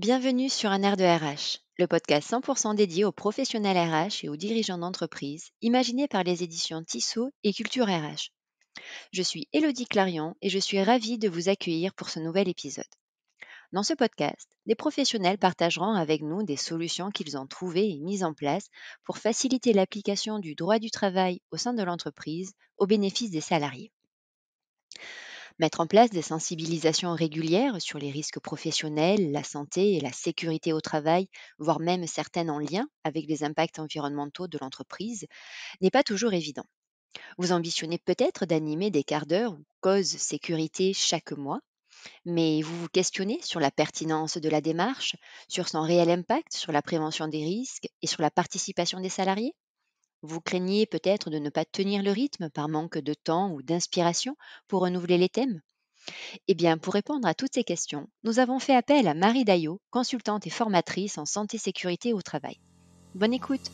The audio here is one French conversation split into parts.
Bienvenue sur Un air de RH, le podcast 100% dédié aux professionnels RH et aux dirigeants d'entreprise, imaginé par les éditions Tissot et Culture RH. Je suis Elodie Clarion et je suis ravie de vous accueillir pour ce nouvel épisode. Dans ce podcast, des professionnels partageront avec nous des solutions qu'ils ont trouvées et mises en place pour faciliter l'application du droit du travail au sein de l'entreprise au bénéfice des salariés. Mettre en place des sensibilisations régulières sur les risques professionnels, la santé et la sécurité au travail, voire même certaines en lien avec les impacts environnementaux de l'entreprise, n'est pas toujours évident. Vous ambitionnez peut-être d'animer des quarts d'heure ou causes sécurité chaque mois, mais vous vous questionnez sur la pertinence de la démarche, sur son réel impact sur la prévention des risques et sur la participation des salariés? Vous craignez peut-être de ne pas tenir le rythme par manque de temps ou d'inspiration pour renouveler les thèmes? Eh bien, pour répondre à toutes ces questions, nous avons fait appel à Marie Daillot, consultante et formatrice en santé sécurité au travail. Bonne écoute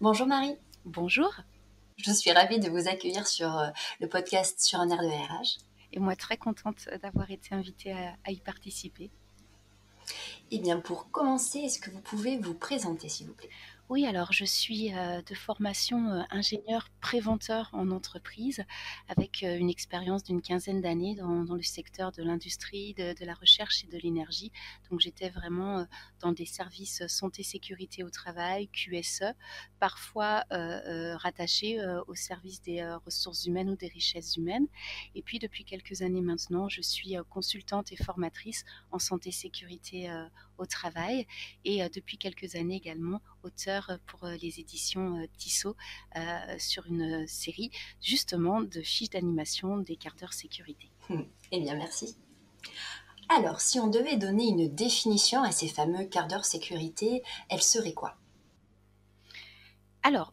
Bonjour Marie. Bonjour. Je suis ravie de vous accueillir sur euh, le podcast sur un air de RH. Et moi, très contente d'avoir été invitée à, y participer. Eh bien, pour commencer, est-ce que vous pouvez vous présenter, s'il vous plaît? Oui, alors je suis euh, de formation euh, ingénieur préventeur en entreprise avec euh, une expérience d'une quinzaine d'années dans, le secteur de l'industrie, de, la recherche et de l'énergie. Donc j'étais vraiment dans des services santé sécurité au travail, QSE, parfois rattachés au service des ressources humaines ou des richesses humaines. Et puis depuis quelques années maintenant, je suis consultante et formatrice en santé sécurité au travail et depuis quelques années également auteur pour les éditions Tissot sur une série justement de fiches d'animation des quarts d'heure sécurité. Eh bien, merci. Alors, si on devait donner une définition à ces fameux quarts d'heure sécurité, elle serait quoi? Alors,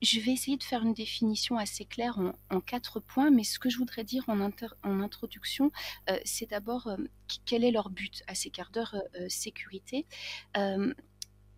je vais essayer de faire une définition assez claire en, quatre points, mais ce que je voudrais dire en, en introduction, c'est d'abord quel est leur but à ces quarts d'heure sécurité?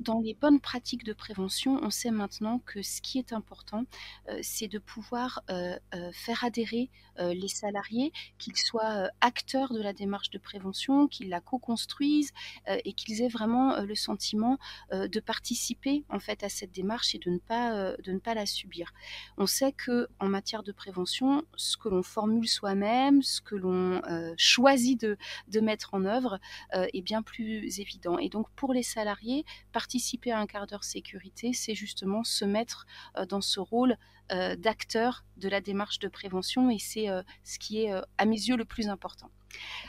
Dans les bonnes pratiques de prévention, on sait maintenant que ce qui est important, euh, c'est de pouvoir euh, euh, faire adhérer les salariés, qu'ils soient acteurs de la démarche de prévention, qu'ils la co-construisent et qu'ils aient vraiment le sentiment de participer en fait à cette démarche et de ne pas de ne pas la subir. On sait que en matière de prévention, ce que l'on formule soi-même, ce que l'on choisit de, de mettre en œuvre est bien plus évident. Et donc pour les salariés, participer à un quart d'heure sécurité, c'est justement se mettre euh, dans ce rôle euh, d'acteur de la démarche de prévention et c'est euh, ce qui est à mes yeux le plus important.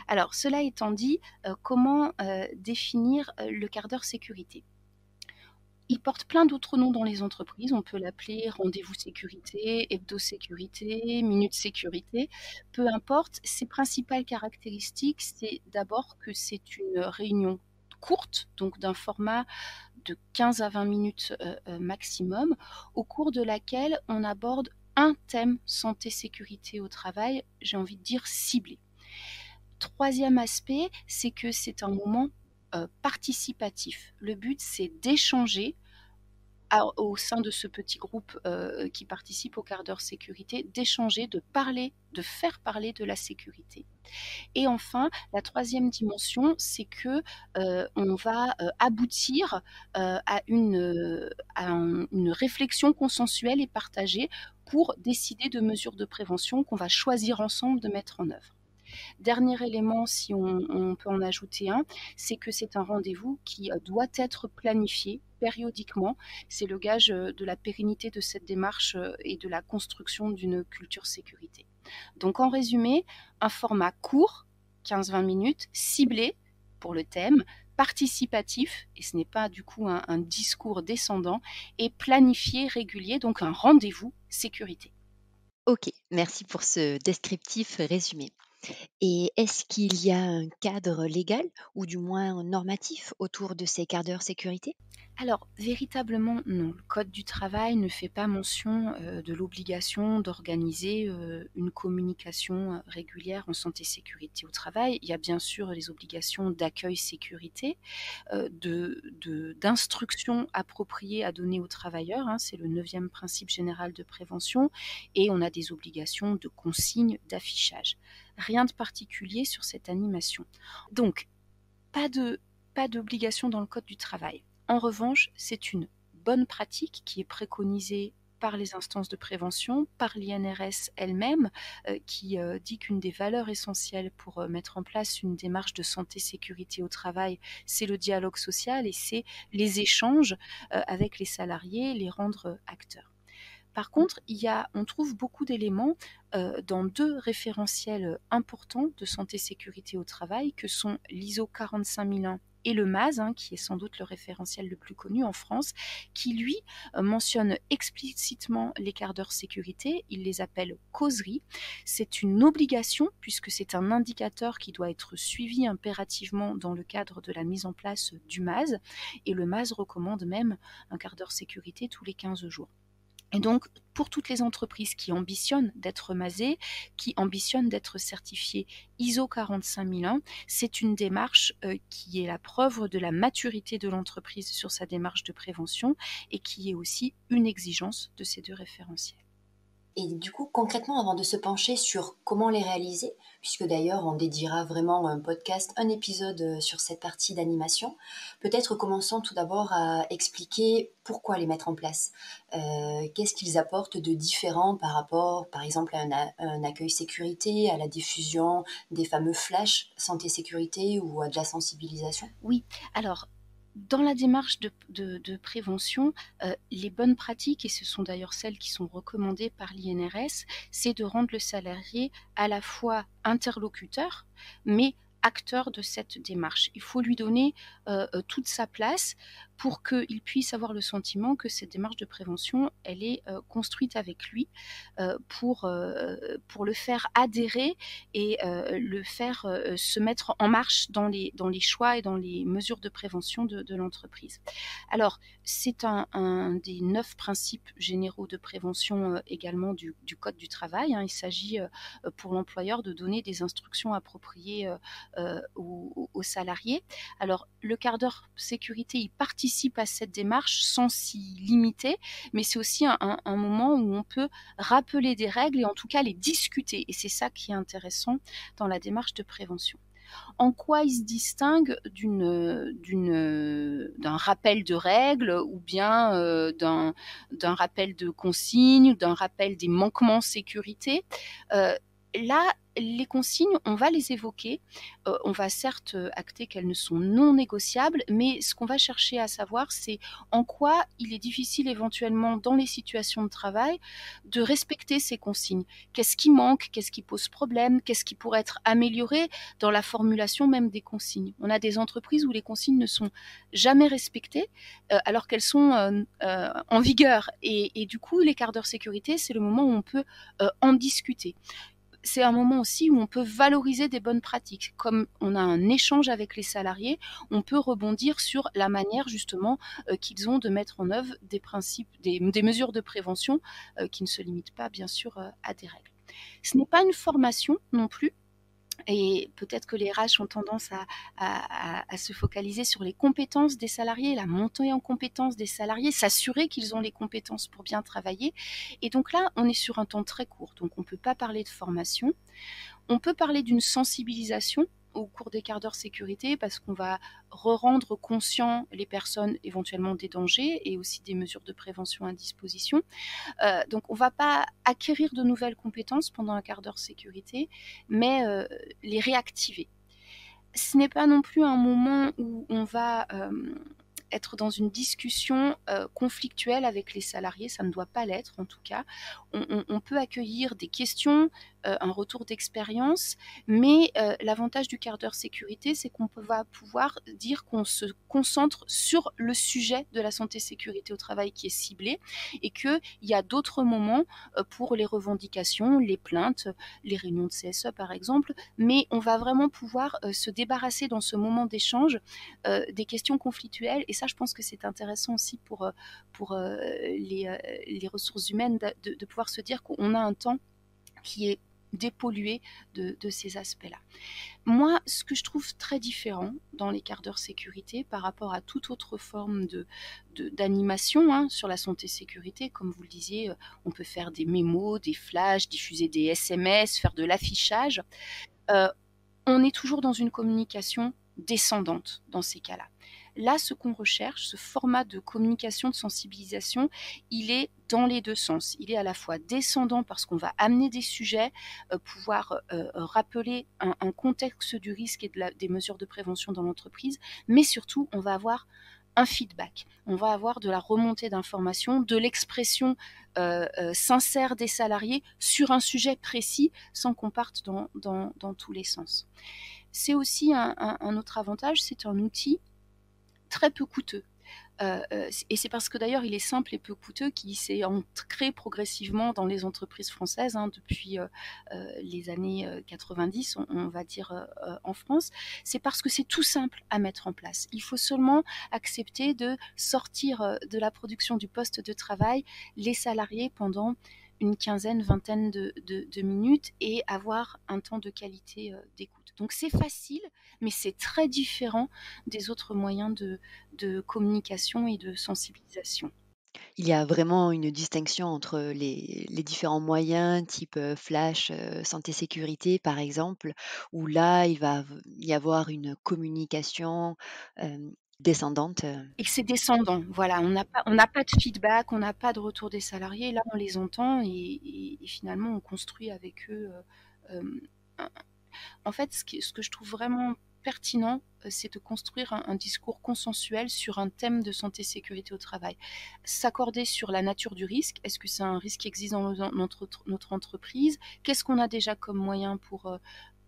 Alors, cela étant dit, comment définir le quart d'heure sécurité? Il porte plein d'autres noms dans les entreprises. On peut l'appeler rendez-vous sécurité, hebdo sécurité, minute sécurité. Peu importe, ses principales caractéristiques, c'est d'abord que c'est une réunion courte, donc d'un format de 15 à 20 minutes euh, euh, maximum, au cours de laquelle on aborde un thème santé-sécurité au travail, j'ai envie de dire ciblé. Troisième aspect, c'est que c'est un moment euh, participatif. Le but, c'est d'échanger au sein de ce petit groupe euh, qui participe au quart d'heure sécurité, d'échanger, de parler, de faire parler de la sécurité. Et enfin, la troisième dimension, c'est que euh, on va euh, aboutir à, une, réflexion consensuelle et partagée pour décider de mesures de prévention qu'on va choisir ensemble de mettre en œuvre. Dernier élément, si on, peut en ajouter un, c'est que c'est un rendez-vous qui doit être planifié périodiquement. C'est le gage euh, de la pérennité de cette démarche euh, et de la construction d'une culture sécurité. Donc en résumé, un format court, 15-20 minutes, ciblé pour le thème, participatif, et ce n'est pas du coup un, un discours descendant, et planifié, régulier, donc un rendez-vous sécurité. Ok, merci pour ce descriptif résumé. Et est-ce qu'il y a un cadre légal ou du moins normatif autour de ces quarts d'heure sécurité? Alors, véritablement, non. Le code du travail ne fait pas mention, heu, de l'obligation d'organiser, heu, une communication, heu, régulière en santé sécurité au travail. Il y a bien sûr les obligations d'accueil sécurité, heu, de de d'instruction appropriée à donner aux travailleurs, hein, c'est le neuvième principe général de prévention et on a des obligations de consigne, d'affichage. Rien de particulier sur cette animation. Donc pas de pas d'obligation dans le code du travail. En revanche, c'est une bonne pratique qui est préconisée par les instances de prévention, par l'INRS elle-même, euh, qui euh, dit qu'une des valeurs essentielles pour euh, mettre en place une démarche de santé sécurité au travail, c'est le dialogue social et c'est les échanges avec les salariés, les rendre acteurs. Par contre, on trouve beaucoup d'éléments euh, dans deux référentiels importants de santé sécurité au travail que sont l'ISO 45001 et le MAS, hein, qui est sans doute le référentiel le plus connu en France, qui lui euh, mentionne explicitement les quarts d'heure sécurité. Il les appelle causeries. C'est une obligation puisque c'est un indicateur qui doit être suivi impérativement dans le cadre de la mise en place du MAS. Et le MAS recommande même un quart d'heure sécurité tous les 15 jours. Et donc, pour toutes les entreprises qui ambitionnent d'être masées, qui ambitionnent d'être certifiées ISO 45001, c'est une démarche euh, qui est la preuve de la maturité de l'entreprise sur sa démarche de prévention et qui est aussi une exigence de ces deux référentiels. Et du coup, concrètement, avant de se pencher sur comment les réaliser, puisque d'ailleurs on dédiera vraiment un podcast, un épisode euh, sur cette partie d'animation, peut-être commençons tout d'abord à expliquer pourquoi les mettre en place. Euh, Qu'est-ce qu'ils apportent de différent par rapport, par exemple, à un, un, accueil sécurité, à la diffusion des fameux flashs santé-sécurité ou à de la sensibilisation? Oui, alors dans la démarche de, prévention, euh, les bonnes pratiques, et ce sont d'ailleurs celles qui sont recommandées par l'INRS, c'est de rendre le salarié à la fois interlocuteur, mais acteur de cette démarche. Il faut lui donner euh, euh, toute sa place pour qu'il puisse avoir le sentiment que cette démarche de prévention, elle est euh, construite avec lui euh, pour, euh, pour le faire adhérer et le faire se mettre en marche dans les, dans les choix et dans les mesures de prévention de, l'entreprise. Alors, c'est un, des neuf principes généraux de prévention également du, du, Code du travail. Hein. Il s'agit pour l'employeur de donner des instructions appropriées aux, aux, salariés. Alors, le quart d'heure sécurité, il participe à cette démarche sans s'y limiter, mais c'est aussi un, moment où on peut rappeler des règles et en tout cas les discuter. Et c'est ça qui est intéressant dans la démarche de prévention. En quoi il se distingue d'un rappel de règles ou bien euh, d'un, d'un rappel de consignes, d'un rappel des manquements sécurité? Euh, Là, les consignes, on va les évoquer. Euh, on va certes acter qu'elles ne sont non négociables, mais ce qu'on va chercher à savoir, c'est en quoi il est difficile éventuellement dans les situations de travail de respecter ces consignes. Qu'est-ce qui manque? Qu'est-ce qui pose problème? Qu'est-ce qui pourrait être amélioré dans la formulation même des consignes? On a des entreprises où les consignes ne sont jamais respectées euh, alors qu'elles sont euh, euh, en vigueur. Et, et, du coup, les quarts d'heure sécurité, c'est le moment où on peut euh, en discuter c'est un moment aussi où on peut valoriser des bonnes pratiques. Comme on a un échange avec les salariés, on peut rebondir sur la manière justement euh, qu'ils ont de mettre en œuvre des principes, des, mesures de prévention euh, qui ne se limitent pas bien sûr euh, à des règles. Ce n'est pas une formation non plus, et peut-être que les RH ont tendance à, se focaliser sur les compétences des salariés, la montée en compétences des salariés, s'assurer qu'ils ont les compétences pour bien travailler. Et donc là, on est sur un temps très court, donc on ne peut pas parler de formation. On peut parler d'une sensibilisation au cours des quarts d'heure sécurité parce qu'on va re-rendre conscient les personnes éventuellement des dangers et aussi des mesures de prévention à disposition. Euh, donc on ne va pas acquérir de nouvelles compétences pendant un quart d'heure sécurité, mais euh, les réactiver. Ce n'est pas non plus un moment où on va euh, être dans une discussion conflictuelle avec les salariés, ça ne doit pas l'être en tout cas. On, peut accueillir des questions un retour d'expérience, mais l'avantage du quart d'heure sécurité, c'est qu'on va pouvoir dire qu'on se concentre sur le sujet de la santé sécurité au travail qui est ciblé et qu'il y a d'autres moments pour les revendications, les plaintes, les réunions de CSE par exemple, mais on va vraiment pouvoir se débarrasser dans ce moment d'échange des questions conflictuelles. Et ça je pense que c'est intéressant aussi pour, pour les, les ressources humaines de pouvoir se dire qu'on a un temps qui est dépollué de, ces aspects-là. Moi, ce que je trouve très différent dans les quarts d'heure sécurité par rapport à toute autre forme d'animation hein, sur la santé sécurité, comme vous le disiez, euh, on peut faire des mémos, des flashs, diffuser des SMS, faire de l'affichage. Euh, on est toujours dans une communication descendante dans ces cas-là. Là, ce qu'on recherche, ce format de communication, de sensibilisation, il est dans les deux sens. Il est à la fois descendant parce qu'on va amener des sujets, euh, pouvoir euh, rappeler un, contexte du risque et des mesures de prévention dans l'entreprise, mais surtout, on va avoir un feedback. On va avoir de la remontée d'informations, de l'expression euh, sincère des salariés sur un sujet précis sans qu'on parte dans, tous les sens. C'est aussi un autre avantage, c'est un outil très peu coûteux. Euh, euh, et c'est parce que d'ailleurs il est simple et peu coûteux qu'il s'est ancré progressivement dans les entreprises françaises hein, depuis euh, les années 90, on, va dire en France. C'est parce que c'est tout simple à mettre en place. Il faut seulement accepter de sortir de la production du poste de travail les salariés pendant une quinzaine, vingtaine de minutes et avoir un temps de qualité d'écoute. Donc c'est facile, mais c'est très différent des autres moyens de, communication et de sensibilisation. Il y a vraiment une distinction entre les, différents moyens, type flash, santé sécurité par exemple, où là, il va y avoir une communication descendante. Et c'est descendant, voilà, on n'a pas, pas de feedback, on n'a pas de retour des salariés, là on les entend et, finalement on construit avec eux en fait, ce, que je trouve vraiment pertinent, euh, c'est de construire un, discours consensuel sur un thème de santé sécurité au travail. S'accorder sur la nature du risque. Est-ce que c'est un risque qui existe dans notre, entreprise? Qu'est-ce qu'on a déjà comme moyen pour euh,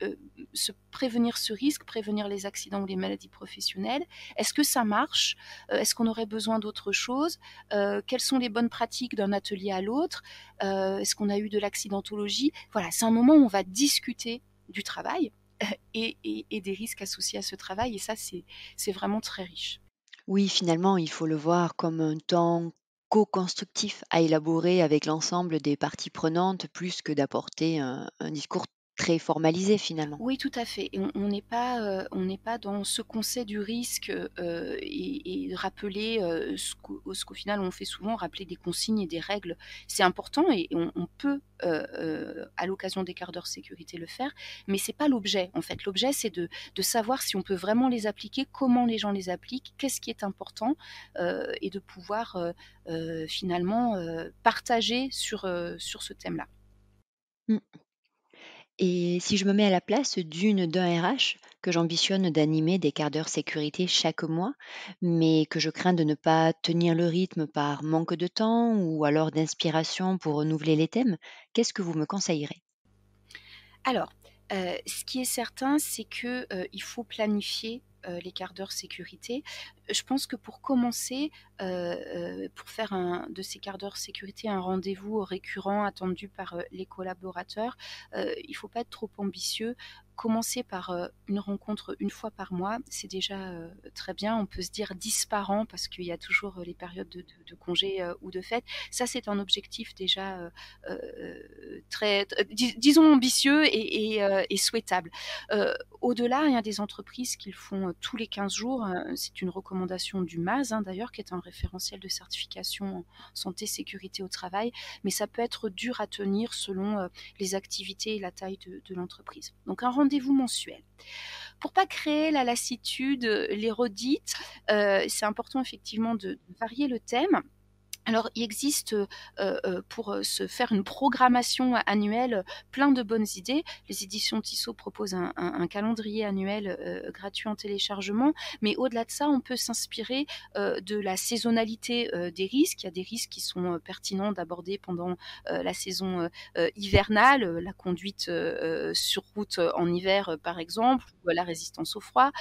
euh, se prévenir ce risque, prévenir les accidents ou les maladies professionnelles? Est-ce que ça marche? Est-ce qu'on aurait besoin d'autre chose? Quelles sont les bonnes pratiques d'un atelier à l'autre? Est-ce qu'on a eu de l'accidentologie? Voilà, c'est un moment où on va discuter du travail et, des risques associés à ce travail. Et ça, c'est vraiment très riche. Oui, finalement, il faut le voir comme un temps co-constructif à élaborer avec l'ensemble des parties prenantes, plus que d'apporter un, discours très formalisé finalement. Oui, tout à fait. on n'est pas, euh, on n'est pas dans ce qu'on sait du risque euh, et, rappeler euh, ce qu'au final on fait souvent, rappeler des consignes et des règles. C'est important et on, peut à l'occasion des quarts d'heure sécurité le faire, mais c'est pas l'objet en fait. L'objet c'est de, de, savoir si on peut vraiment les appliquer, comment les gens les appliquent, qu'est-ce qui est important et de pouvoir finalement partager sur, sur ce thème-là. Mmh. Et si je me mets à la place d'une d'un RH que j'ambitionne d'animer des quarts d'heure sécurité chaque mois, mais que je crains de ne pas tenir le rythme par manque de temps ou alors d'inspiration pour renouveler les thèmes, qu'est-ce que vous me conseillerez? Alors, euh, ce qui est certain, c'est qu'il euh, faut planifier euh, les quarts d'heure sécurité. Je pense que pour commencer, pour faire un, de ces quarts d'heure sécurité un rendez-vous récurrent attendu par les collaborateurs, il ne faut pas être trop ambitieux commencer par euh, une rencontre une fois par mois, c'est déjà euh, très bien. On peut se dire 10 par an parce qu'il y a toujours euh, les périodes de, congés ou de fêtes. Ça, c'est un objectif déjà très, disons, ambitieux et, souhaitable. Au-delà, il y a des entreprises qui le font tous les 15 jours. C'est une recommandation du MAS, hein, d'ailleurs, qui est un référentiel de certification en santé, sécurité au travail. Mais ça peut être dur à tenir selon les activités et la taille de, l'entreprise. Donc, un rendez-vous mensuel. Pour pas créer la lassitude, les redites, euh, c'est important effectivement de, varier le thème. Alors, il existe, heu heu, pour, heu, se faire une programmation annuelle, plein de bonnes idées. Les éditions Tissot proposent un calendrier annuel, gratuit en téléchargement, mais au-delà de ça, on peut s'inspirer, de la saisonnalité, des risques. Il y a des risques qui sont, pertinents d'aborder pendant, la saison, hivernale, la conduite, sur route en hiver, par exemple, ou la résistance au froid.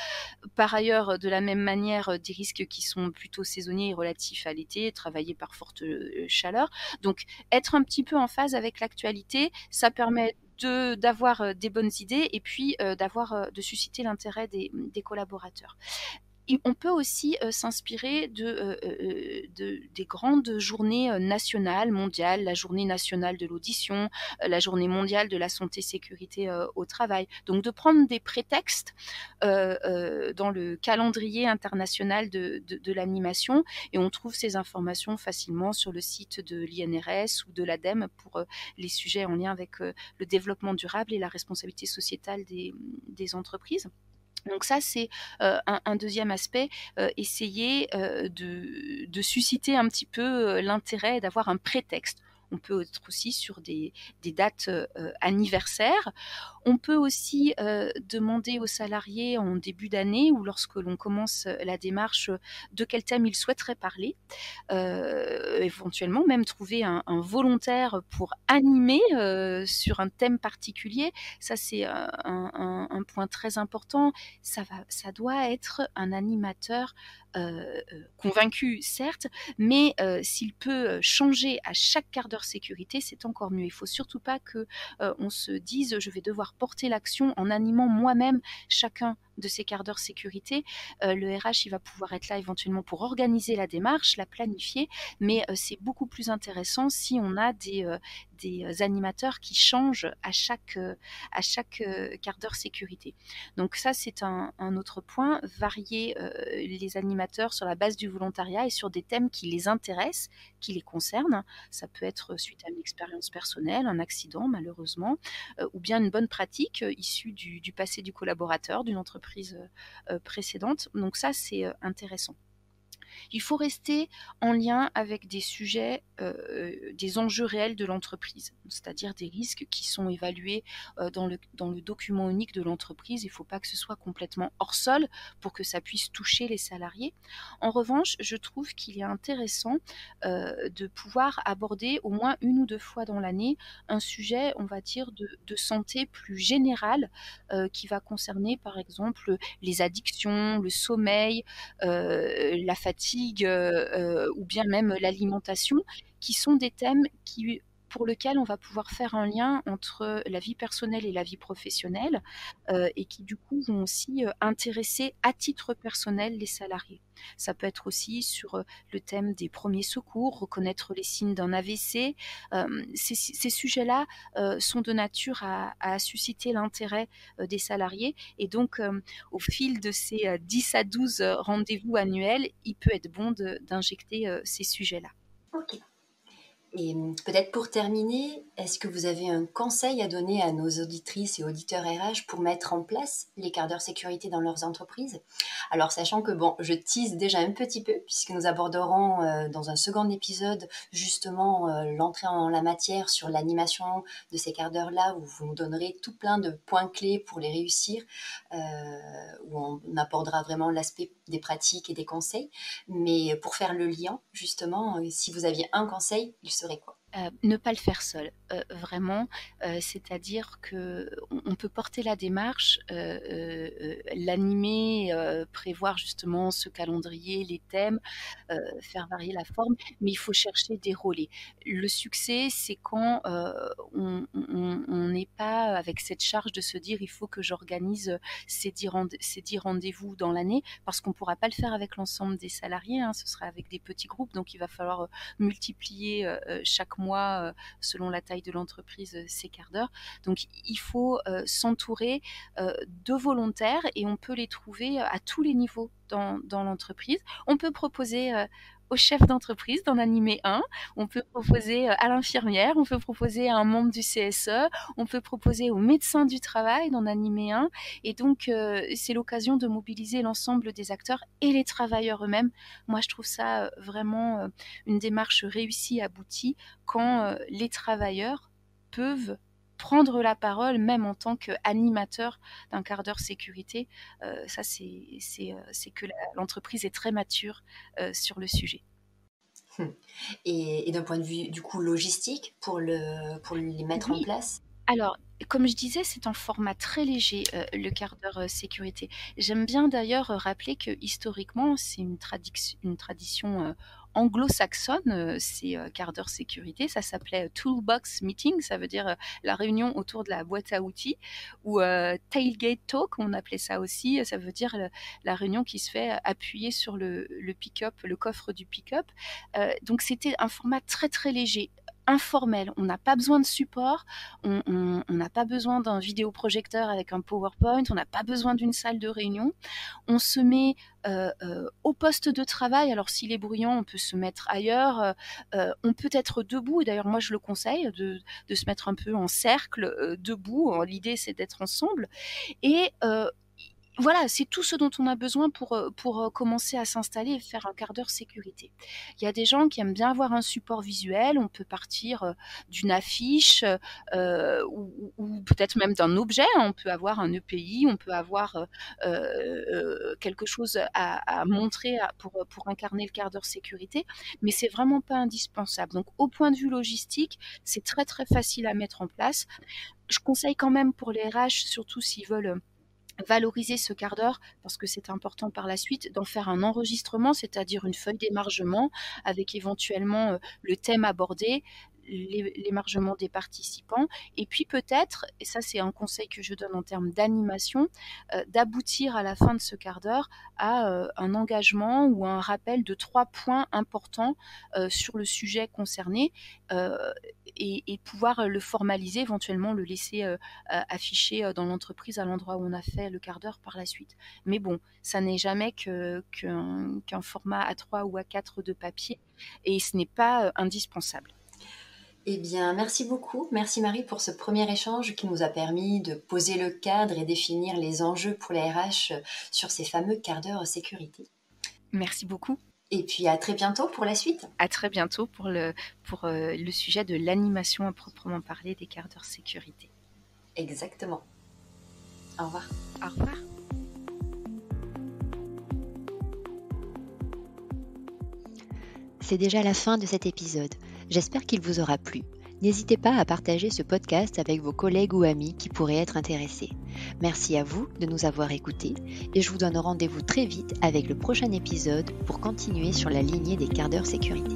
Par ailleurs, de la même manière, des risques qui sont plutôt saisonniers et relatifs à l'été, travailler par forte chaleur. Donc, être un petit peu en phase avec l'actualité, ça permet d'avoir des bonnes idées et puis euh, de susciter l'intérêt des collaborateurs on peut aussi euh, s'inspirer de, euh, euh, de, des grandes journées nationales, mondiales, la journée nationale de l'audition, la journée mondiale de la santé sécurité au travail. Donc de prendre des prétextes dans le calendrier international de, l'animation et on trouve ces informations facilement sur le site de l'INRS ou de l'ADEME pour les sujets en lien avec le développement durable et la responsabilité sociétale des entreprises. Donc ça, c'est un, deuxième aspect, essayer de, de, susciter un petit peu l'intérêt d'avoir un prétexte on peut être aussi sur des, dates euh, anniversaires. On peut aussi euh, demander aux salariés en début d'année ou lorsque l'on commence la démarche de quel thème ils souhaiteraient parler. Euh, éventuellement même trouver un, volontaire pour animer euh, sur un thème particulier. Ça c'est un, point très important. Ça, va, ça doit être un animateur euh, convaincu, certes, mais euh, s'il peut changer à chaque quart d'heure sécurité, c'est encore mieux. Il faut surtout pas que euh, on se dise je vais devoir porter l'action en animant moi-même chacun de ces quarts d'heure sécurité. Euh, le RH, il va pouvoir être là éventuellement pour organiser la démarche, la planifier, mais euh, c'est beaucoup plus intéressant si on a des, euh, des animateurs qui changent à chaque, à chaque quart d'heure sécurité. Donc ça, c'est un, autre point, varier les animateurs sur la base du volontariat et sur des thèmes qui les intéressent, qui les concernent. Ça peut être suite à une expérience personnelle, un accident malheureusement, ou bien une bonne pratique issue du passé du collaborateur, d'une entreprise euh, euh, précédentes. Donc ça, c'est euh, intéressant. Il faut rester en lien avec des sujets, euh, des enjeux réels de l'entreprise, c'est-à-dire des risques qui sont évalués euh, dans, le, document unique de l'entreprise. Il ne faut pas que ce soit complètement hors sol pour que ça puisse toucher les salariés. En revanche, je trouve qu'il est intéressant euh, de pouvoir aborder au moins une ou deux fois dans l'année un sujet, on va dire, de, santé plus général euh, qui va concerner par exemple les addictions, le sommeil, euh, la fatigue euh, euh, ou bien même l'alimentation, qui sont des thèmes qui pour lequel on va pouvoir faire un lien entre la vie personnelle et la vie professionnelle euh, et qui du coup vont aussi euh, intéresser à titre personnel les salariés. Ça peut être aussi sur euh, le thème des premiers secours, reconnaître les signes d'un AVC. Ces, sujets-là sont de nature à, susciter l'intérêt des salariés et donc au fil de ces 10 à 12 rendez-vous annuels, il peut être bon d'injecter ces sujets-là. Et hum, peut-être pour terminer, est-ce que vous avez un conseil à donner à nos auditrices et auditeurs RH pour mettre en place les quarts d'heure sécurité dans leurs entreprises? Alors, sachant que, bon, je tease déjà un petit peu, puisque nous aborderons euh, dans un second épisode justement euh, l'entrée en la matière sur l'animation de ces quarts d'heure-là, où vous nous donnerez tout plein de points clés pour les réussir, euh, où on abordera vraiment l'aspect des pratiques et des conseils. Mais pour faire le lien, justement, euh, si vous aviez un conseil, il quoi euh, ne pas le faire seul, euh, vraiment. Euh, c'est-à-dire que on, peut porter la démarche, l'animer, prévoir justement ce calendrier, les thèmes, faire varier la forme, mais il faut chercher des relais. Le succès, c'est quand on n'est pas avec cette charge de se dire il faut que j'organise ces dix, rendez-vous dans l'année, parce qu'on ne pourra pas le faire avec l'ensemble des salariés. Hein, ce sera avec des petits groupes, donc il va falloir multiplier chaque mois euh, selon la taille de l'entreprise, ces quarts d'heure. Donc il faut euh, s'entourer euh, de volontaires et on peut les trouver à tous les niveaux dans l'entreprise. On peut proposer au chef d'entreprise d'en animer un. On peut proposer à l'infirmière, on peut proposer à un membre du CSE, on peut proposer au médecin du travail d'en animer un. Et donc, c'est l'occasion de mobiliser l'ensemble des acteurs et les travailleurs eux-mêmes. Moi, je trouve ça vraiment une démarche réussie, aboutie, quand les travailleurs peuvent prendre la parole, même en tant qu'animateur d'un quart d'heure sécurité, euh, ça c'est euh, que l'entreprise est très mature euh, sur le sujet. Hum. Et, d'un point de vue du coup logistique pour, le, pour les mettre en place? Alors, comme je disais, c'est un format très léger, le quart d'heure sécurité. J'aime bien d'ailleurs rappeler que historiquement, c'est une, une, tradition euh, c'est euh, quart d'heure sécurité, ça s'appelait Toolbox Meeting, ça veut dire euh, la réunion autour de la boîte à outils, ou Tailgate Talk, on appelait ça aussi, ça veut dire la, réunion qui se fait appuyer sur le pick-up, le coffre du pick-up. donc c'était un format très très léger informel. On n'a pas besoin de support, on n'a pas besoin d'un vidéoprojecteur avec un PowerPoint, on n'a pas besoin d'une salle de réunion. On se met euh, euh, au poste de travail. Alors s'il est bruyant, on peut se mettre ailleurs. Euh, on peut être debout. D'ailleurs, moi, je le conseille de, se mettre un peu en cercle, debout. L'idée, c'est d'être ensemble. Voilà, c'est tout ce dont on a besoin pour, euh, pour euh, commencer à s'installer et faire un quart d'heure sécurité. Il y a des gens qui aiment bien avoir un support visuel, on peut partir euh, d'une affiche ou, peut-être même d'un objet, on peut avoir un EPI, on peut avoir quelque chose à, montrer pour, pour incarner le quart d'heure sécurité, mais c'est vraiment pas indispensable. Donc au point de vue logistique, c'est très très facile à mettre en place. Je conseille quand même pour les RH, surtout s'ils veulent valoriser ce quart d'heure parce que c'est important par la suite d'en faire un enregistrement, c'est-à-dire une feuille d'émargement avec éventuellement euh, le thème abordé, l'émargement des participants, et puis peut-être, et ça c'est un conseil que je donne en termes d'animation, euh, d'aboutir à la fin de ce quart d'heure à euh, un engagement ou un rappel de trois points importants euh, sur le sujet concerné et, pouvoir le formaliser, éventuellement le laisser afficher dans l'entreprise à l'endroit où on a fait le quart d'heure par la suite. Mais bon, ça n'est jamais qu'un format A3 ou A4 de papier et ce n'est pas indispensable. Eh bien, merci beaucoup. Merci Marie pour ce premier échange qui nous a permis de poser le cadre et définir les enjeux pour la RH sur ces fameux quarts d'heure sécurité. Merci beaucoup. Et puis à très bientôt pour la suite. À très bientôt pour le, pour, euh, le sujet de l'animation à proprement parler des quarts d'heure sécurité. Exactement. Au revoir. Au revoir. C'est déjà la fin de cet épisode. J'espère qu'il vous aura plu. N'hésitez pas à partager ce podcast avec vos collègues ou amis qui pourraient être intéressés. Merci à vous de nous avoir écoutés et je vous donne rendez-vous très vite avec le prochain épisode pour continuer sur la lignée des quarts d'heure sécurité.